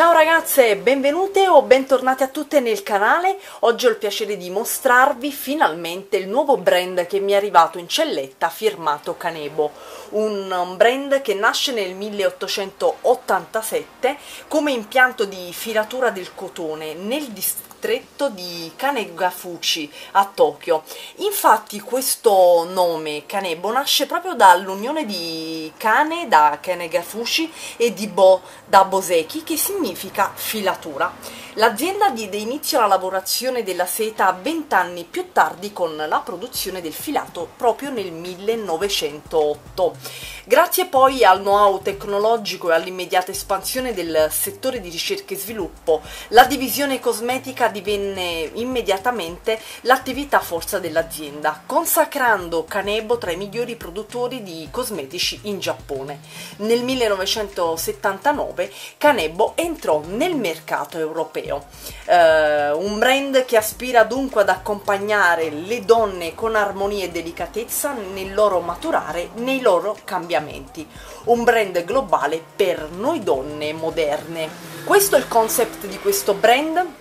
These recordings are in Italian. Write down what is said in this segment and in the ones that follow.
Ciao ragazze, benvenute o bentornate a tutte nel canale. Oggi ho il piacere di mostrarvi finalmente il nuovo brand che mi è arrivato in celletta firmato Canebo, un brand che nasce nel 1887 come impianto di filatura del cotone nel distretto distretto di Kanegafuchi a Tokyo. Infatti questo nome Kanebo nasce proprio dall'unione di Kane da Kanegafuchi e di Bo da Boseki che significa filatura. L'azienda diede inizio alla lavorazione della seta 20 anni più tardi con la produzione del filato proprio nel 1908. Grazie poi al know-how tecnologico e all'immediata espansione del settore di ricerca e sviluppo, la divisione cosmetica divenne immediatamente l'attività forza dell'azienda, consacrando Kanebo tra i migliori produttori di cosmetici in Giappone. Nel 1979 Kanebo entrò nel mercato europeo. Uh, un brand che aspira dunque ad accompagnare le donne con armonia e delicatezza nel loro maturare, nei loro cambiamenti. Un brand globale per noi donne moderne. Questo è il concept di questo brand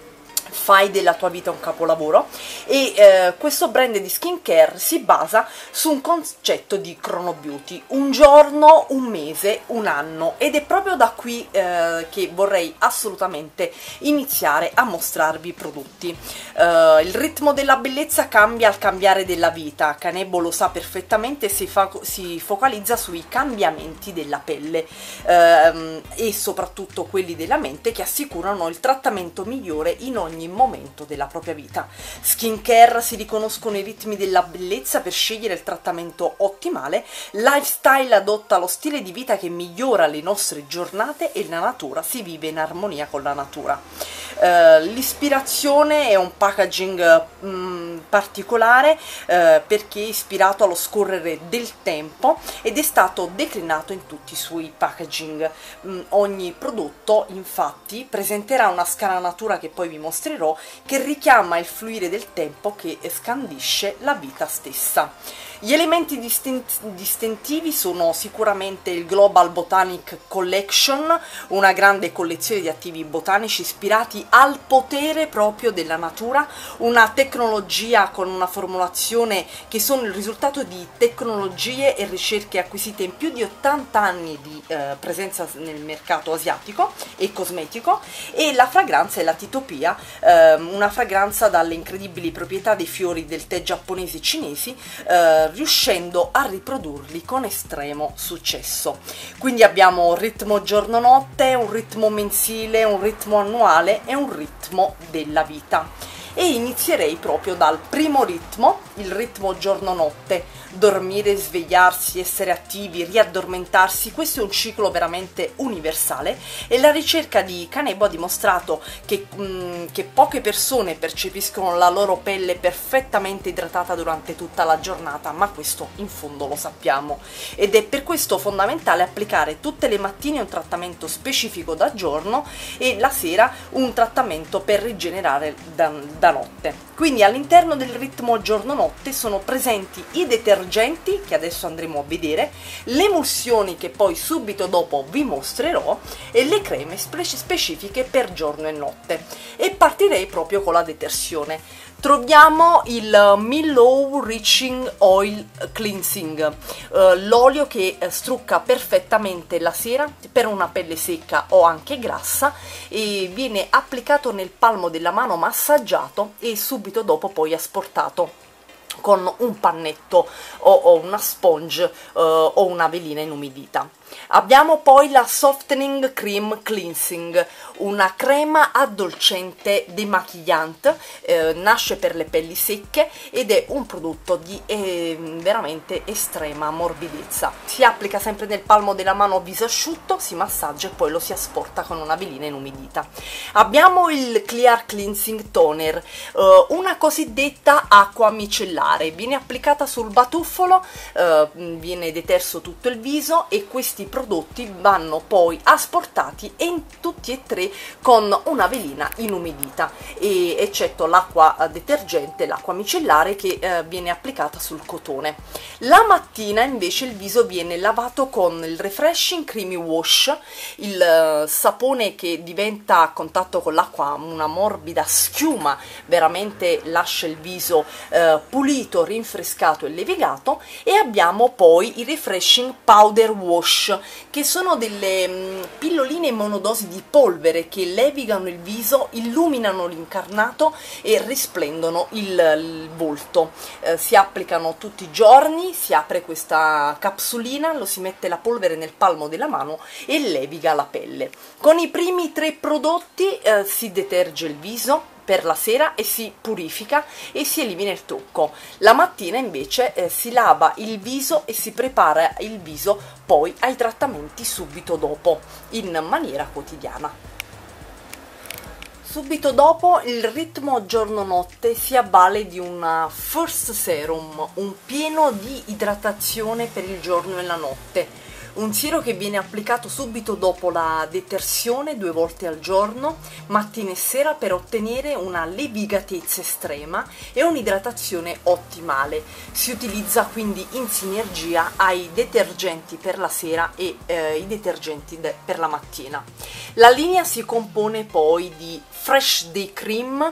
fai della tua vita un capolavoro. E eh, questo brand di skincare si basa su un concetto di chrono beauty, un giorno, un mese, un anno. Ed è proprio da qui eh, che vorrei assolutamente iniziare a mostrarvi i prodotti. Uh, il ritmo della bellezza cambia al cambiare della vita, Canebo lo sa perfettamente si, fa, si focalizza sui cambiamenti della pelle uh, e soprattutto quelli della mente che assicurano il trattamento migliore in ogni ogni momento della propria vita. Skincare si riconoscono i ritmi della bellezza per scegliere il trattamento ottimale, lifestyle adotta lo stile di vita che migliora le nostre giornate e la natura si vive in armonia con la natura. Uh, l'ispirazione è un packaging um, particolare uh, perché è ispirato allo scorrere del tempo ed è stato declinato in tutti i suoi packaging. Um, ogni prodotto infatti presenterà una scala natura che poi vi mostrerò che richiama il fluire del tempo che scandisce la vita stessa. Gli elementi distintivi sono sicuramente il Global Botanic Collection, una grande collezione di attivi botanici ispirati al potere proprio della natura, una tecnologia con una formulazione che sono il risultato di tecnologie e ricerche acquisite in più di 80 anni di eh, presenza nel mercato asiatico e cosmetico e la fragranza è la Titopia, eh, una fragranza dalle incredibili proprietà dei fiori del tè giapponesi e cinesi, eh, riuscendo a riprodurli con estremo successo. Quindi abbiamo un ritmo giorno-notte, un ritmo mensile, un ritmo annuale e un ritmo della vita e inizierei proprio dal primo ritmo, il ritmo giorno-notte, dormire, svegliarsi, essere attivi, riaddormentarsi, questo è un ciclo veramente universale. E la ricerca di Canebo ha dimostrato che, mh, mm, che poche persone percepiscono la loro pelle perfettamente idratata durante tutta la giornata, ma questo in fondo lo sappiamo. Ed è per questo fondamentale applicare tutte le mattine un trattamento specifico da giorno e la sera un trattamento per rigenerare da, da notte. Quindi all'interno del ritmo giorno-notte sono presenti i detergenti, che adesso andremo a vedere, le emulsioni che poi subito dopo vi mostrerò e le creme specifiche per giorno e notte. E partirei proprio con la detersione troviamo il Millow Reaching Oil Cleansing, uh, l'olio che uh, strucca perfettamente la sera per una pelle secca o anche grassa e viene applicato nel palmo della mano massaggiato e subito dopo poi asportato con un pannetto o, una sponge o una velina inumidita. Abbiamo poi la Softening Cream Cleansing, una crema addolcente demaquillante, eh, nasce per le pelli secche ed è un prodotto di eh, veramente estrema morbidezza. Si applica sempre nel palmo della mano a viso asciutto, si massaggia e poi lo si asporta con una velina inumidita. Abbiamo il Clear Cleansing Toner, eh, una cosiddetta acqua micellare micellare, viene applicata sul batuffolo, eh, viene deterso tutto il viso e questi prodotti vanno poi asportati in tutti e tre con una velina inumidita, e, eccetto l'acqua detergente, l'acqua micellare che eh, viene applicata sul cotone. La mattina invece il viso viene lavato con il Refreshing Creamy Wash, il eh, sapone che diventa a contatto con l'acqua una morbida schiuma, veramente lascia il viso eh, pulito, rinfrescato e levigato e abbiamo poi i Refreshing Powder Wash che sono delle mm, pilloline monodosi di polvere che levigano il viso, illuminano l'incarnato e risplendono il, il volto. Eh, si applicano tutti i giorni, si apre questa capsulina, lo si mette la polvere nel palmo della mano e leviga la pelle. Con i primi tre prodotti eh, si deterge il viso, per la sera e si purifica e si elimina il trucco. La mattina invece eh, si lava il viso e si prepara il viso poi ai trattamenti subito dopo in maniera quotidiana. Subito dopo il ritmo giorno-notte si avvale di un first serum, un pieno di idratazione per il giorno e la notte un siero che viene applicato subito dopo la detersione due volte al giorno, mattina e sera per ottenere una levigatezza estrema e un'idratazione ottimale. Si utilizza quindi in sinergia ai detergenti per la sera e eh, i detergenti de- per la mattina. La linea si compone poi di Fresh Day Cream,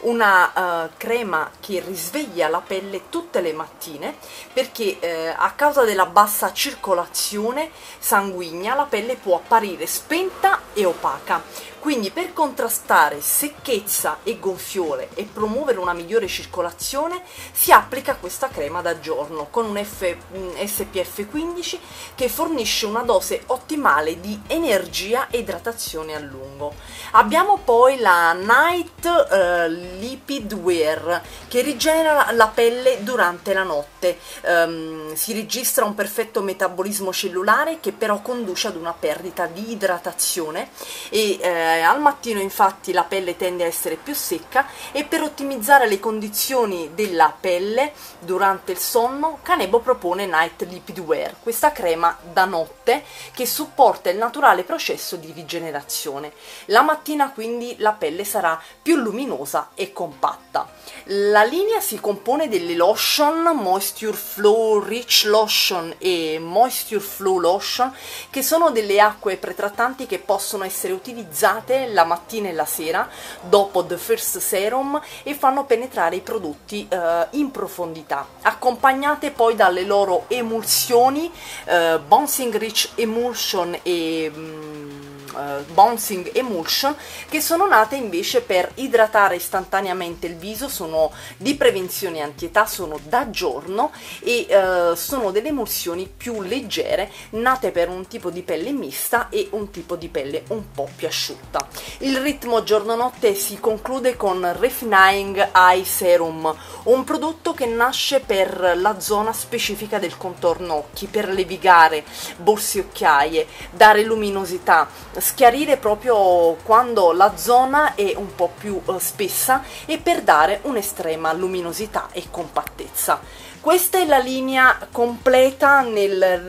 una uh, crema che risveglia la pelle tutte le mattine perché eh, a causa della bassa circolazione sanguigna la pelle può apparire spenta e opaca quindi per contrastare secchezza e gonfiore e promuovere una migliore circolazione si applica questa crema da giorno con un, F, un SPF 15 che fornisce una dose ottimale di energia e idratazione a lungo. Abbiamo poi la Night uh, Lipid Wear che rigenera la pelle durante la notte. Um, si registra un perfetto metabolismo cellulare che però conduce ad una perdita di idratazione e eh, al mattino infatti la pelle tende a essere più secca e per ottimizzare le condizioni della pelle durante il sonno Canebo propone Night Lipid Wear, questa crema da notte che supporta il naturale processo di rigenerazione. La mattina quindi la pelle sarà più luminosa e compatta. La linea si compone delle lotion Moisture Flow Rich Lotion e Moisture Flow Lotion che sono delle acque pretrattanti che possono essere utilizzate la mattina e la sera dopo The First Serum e fanno penetrare i prodotti eh, in profondità, accompagnate poi dalle loro emulsioni, eh, Bouncing Rich Emulsion e... Mm, Bouncing Emulsion che sono nate invece per idratare istantaneamente il viso, sono di prevenzione antietà, sono da giorno e uh, sono delle emulsioni più leggere nate per un tipo di pelle mista e un tipo di pelle un po' più asciutta. Il ritmo giorno-notte si conclude con Refining Eye Serum, un prodotto che nasce per la zona specifica del contorno occhi, per levigare borse occhiaie, dare luminosità, schiarire proprio quando la zona è un po' più eh, spessa e per dare un'estrema luminosità e compattezza. Questa è la linea completa nel,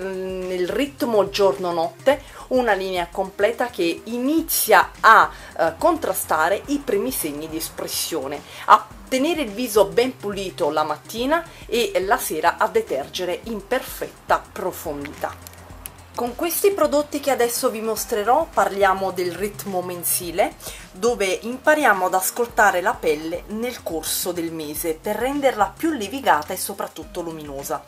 nel ritmo giorno-notte, una linea completa che inizia a eh, contrastare i primi segni di espressione, a tenere il viso ben pulito la mattina e la sera a detergere in perfetta profondità. Con questi prodotti che adesso vi mostrerò parliamo del ritmo mensile, dove impariamo ad ascoltare la pelle nel corso del mese per renderla più levigata e soprattutto luminosa.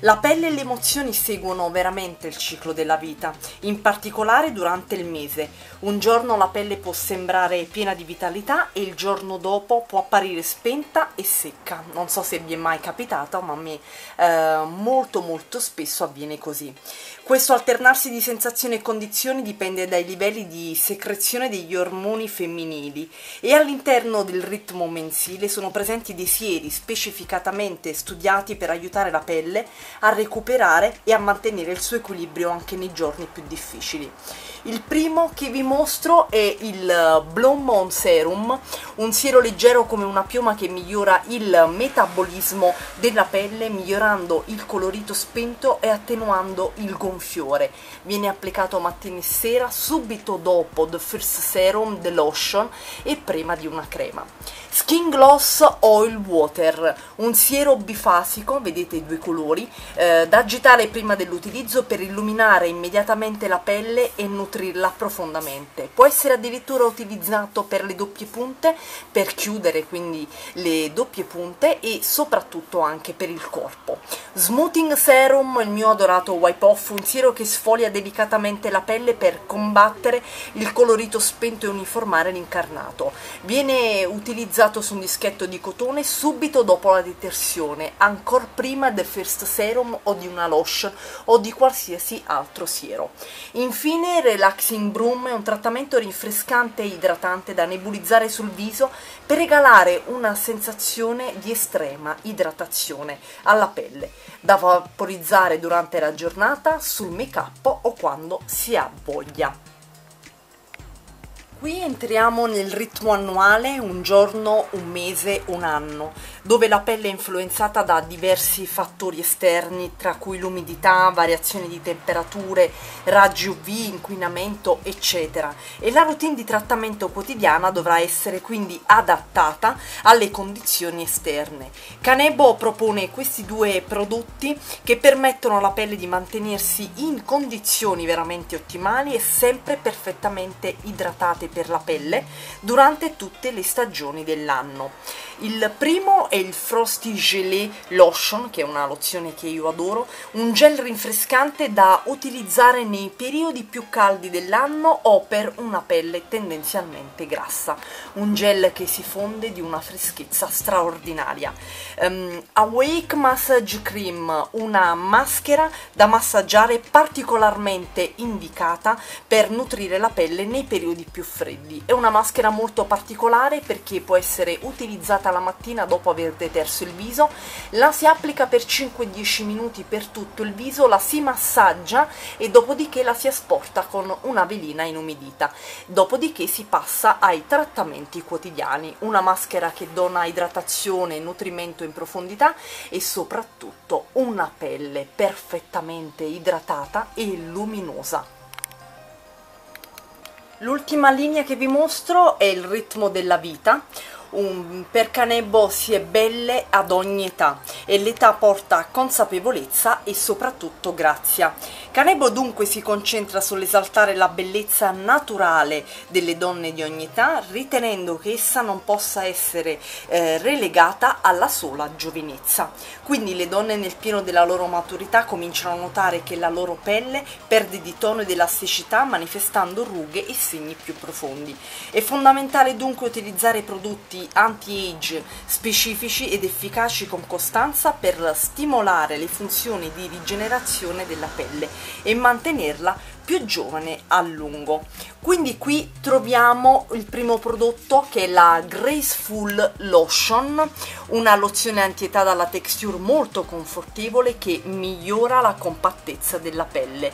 La pelle e le emozioni seguono veramente il ciclo della vita, in particolare durante il mese. Un giorno la pelle può sembrare piena di vitalità e il giorno dopo può apparire spenta e secca. Non so se vi è mai capitato, ma a me eh, molto molto spesso avviene così. Questo alternarsi di sensazioni e condizioni dipende dai livelli di secrezione degli ormoni femminili femminili e all'interno del ritmo mensile sono presenti dei sieri specificatamente studiati per aiutare la pelle a recuperare e a mantenere il suo equilibrio anche nei giorni più difficili. Il primo che vi mostro è il Blow Mon Serum, un siero leggero come una piuma che migliora il metabolismo della pelle, migliorando il colorito spento e attenuando il gonfiore. Viene applicato mattina e sera subito dopo The First Serum, The e prima di una crema. Skin Gloss Oil Water, un siero bifasico, vedete i due colori, eh, da agitare prima dell'utilizzo per illuminare immediatamente la pelle e nutrirla profondamente. Può essere addirittura utilizzato per le doppie punte, per chiudere quindi le doppie punte e soprattutto anche per il corpo. Smoothing Serum, il mio adorato wipe off, un siero che sfoglia delicatamente la pelle per combattere il colorito spento e uniformare l'incarnato. Viene utilizzato su un dischetto di cotone subito dopo la detersione, ancora prima del first serum o di una lotion o di qualsiasi altro siero. Infine Relaxing Broom è un trattamento rinfrescante e idratante da nebulizzare sul viso per regalare una sensazione di estrema idratazione alla pelle, da vaporizzare durante la giornata, sul make up o quando si ha voglia. Qui entriamo nel ritmo annuale, un giorno, un mese, un anno, dove la pelle è influenzata da diversi fattori esterni, tra cui l'umidità, variazioni di temperature, raggi UV, inquinamento, eccetera. E la routine di trattamento quotidiana dovrà essere quindi adattata alle condizioni esterne. Canebo propone questi due prodotti che permettono alla pelle di mantenersi in condizioni veramente ottimali e sempre perfettamente idratate per la pelle durante tutte le stagioni dell'anno. Il primo è il Frosty Gelé Lotion, che è una lozione che io adoro, un gel rinfrescante da utilizzare nei periodi più caldi dell'anno o per una pelle tendenzialmente grassa. Un gel che si fonde di una freschezza straordinaria. Um, Awake Massage Cream, una maschera da massaggiare particolarmente indicata per nutrire la pelle nei periodi più freddi. È una maschera molto particolare perché può essere utilizzata la mattina dopo aver deterso il viso, la si applica per 5-10 minuti per tutto il viso, la si massaggia e dopodiché la si asporta con una velina inumidita. Dopodiché si passa ai trattamenti quotidiani, una maschera che dona idratazione e nutrimento in profondità e soprattutto una pelle perfettamente idratata e luminosa. L'ultima linea che vi mostro è il ritmo della vita, un, per Canebo si è belle ad ogni età e l'età porta consapevolezza e soprattutto grazia. Canebo dunque si concentra sull'esaltare la bellezza naturale delle donne di ogni età, ritenendo che essa non possa essere eh, relegata alla sola giovinezza. Quindi le donne nel pieno della loro maturità cominciano a notare che la loro pelle perde di tono ed elasticità manifestando rughe e segni più profondi. È fondamentale dunque utilizzare prodotti anti-age specifici ed efficaci con costanza per stimolare le funzioni di rigenerazione della pelle e mantenerla più giovane a lungo. Quindi qui troviamo il primo prodotto che è la Graceful Lotion, una lozione antietà dalla texture molto confortevole che migliora la compattezza della pelle.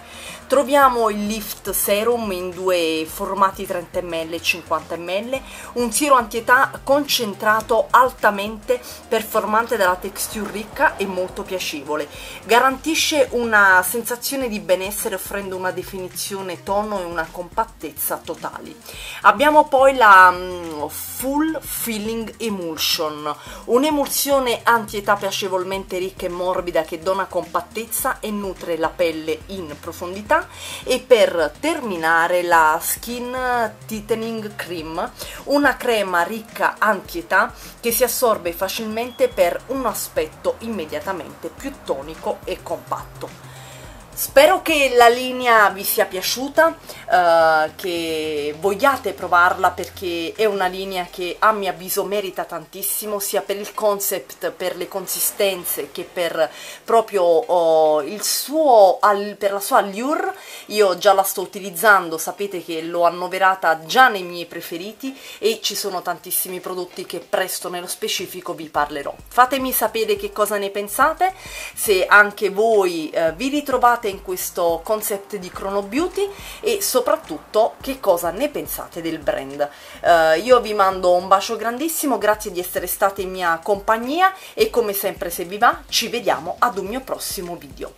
Troviamo il Lift Serum in due formati 30 ml e 50 ml, un siero antietà concentrato altamente performante dalla texture ricca e molto piacevole. Garantisce una sensazione di benessere offrendo una definizione tono e una compattezza totali. Abbiamo poi la um, Full Filling Emulsion, un'emulsione antietà piacevolmente ricca e morbida che dona compattezza e nutre la pelle in profondità e per terminare la Skin Tightening Cream, una crema ricca anti-età che si assorbe facilmente per un aspetto immediatamente più tonico e compatto. Spero che la linea vi sia piaciuta, uh, che vogliate provarla perché è una linea che a mio avviso merita tantissimo, sia per il concept, per le consistenze che per proprio uh, il suo, per la sua allure. Io già la sto utilizzando, sapete che l'ho annoverata già nei miei preferiti e ci sono tantissimi prodotti che presto nello specifico vi parlerò. Fatemi sapere che cosa ne pensate, se anche voi uh, vi ritrovate in questo concept di Chrono Beauty e soprattutto che cosa ne pensate del brand. Uh, io vi mando un bacio grandissimo, grazie di essere state in mia compagnia e come sempre se vi va ci vediamo ad un mio prossimo video.